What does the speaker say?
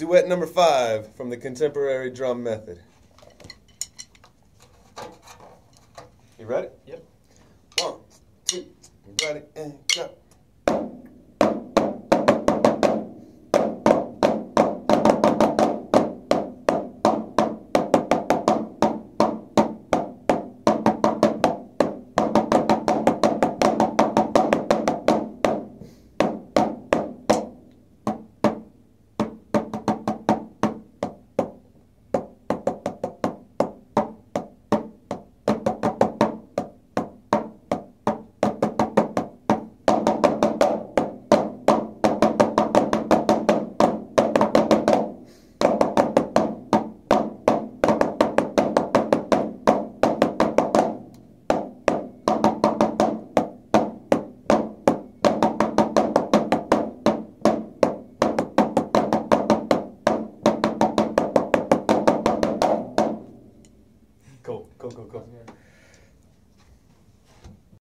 Duet number five from the contemporary drum method. You ready? Yep. One, two, ready, and go. 够够够够。